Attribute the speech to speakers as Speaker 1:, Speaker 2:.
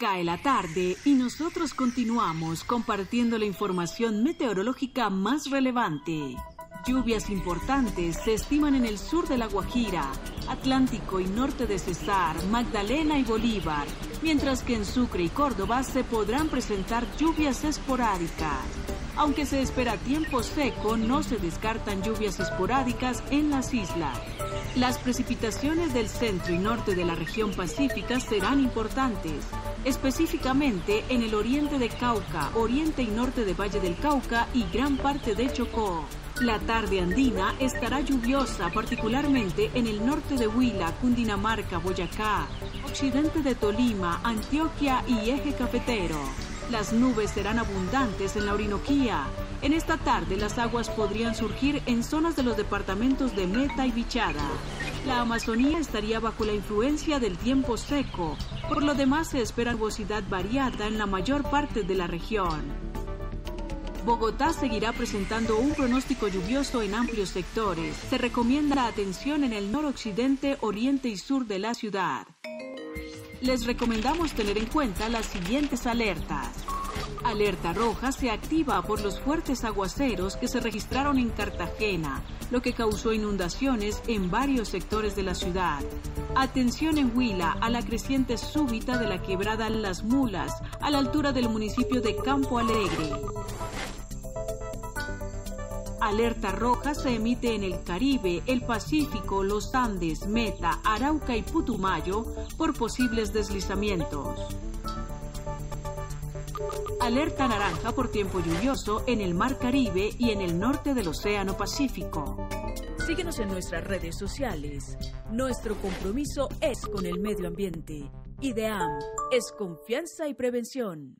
Speaker 1: Cae la tarde y nosotros continuamos compartiendo la información meteorológica más relevante. Lluvias importantes se estiman en el sur de La Guajira, Atlántico y norte de Cesar, Magdalena y Bolívar, mientras que en Sucre y Córdoba se podrán presentar lluvias esporádicas. Aunque se espera tiempo seco, no se descartan lluvias esporádicas en las islas. Las precipitaciones del centro y norte de la región pacífica serán importantes, específicamente en el oriente de Cauca, oriente y norte de Valle del Cauca y gran parte de Chocó. La tarde andina estará lluviosa, particularmente en el norte de Huila, Cundinamarca, Boyacá, occidente de Tolima, Antioquia y eje cafetero. Las nubes serán abundantes en la Orinoquía. En esta tarde las aguas podrían surgir en zonas de los departamentos de Meta y Bichada. La Amazonía estaría bajo la influencia del tiempo seco. Por lo demás se espera nubosidad variada en la mayor parte de la región. Bogotá seguirá presentando un pronóstico lluvioso en amplios sectores. Se recomienda atención en el noroccidente, oriente y sur de la ciudad les recomendamos tener en cuenta las siguientes alertas. Alerta roja se activa por los fuertes aguaceros que se registraron en Cartagena, lo que causó inundaciones en varios sectores de la ciudad. Atención en Huila a la creciente súbita de la quebrada Las Mulas, a la altura del municipio de Campo Alegre. Alerta roja se emite en el Caribe, el Pacífico, los Andes, Meta, Arauca y Putumayo por posibles deslizamientos. Alerta naranja por tiempo lluvioso en el Mar Caribe y en el norte del Océano Pacífico. Síguenos en nuestras redes sociales. Nuestro compromiso es con el medio ambiente. IDEAM es confianza y prevención.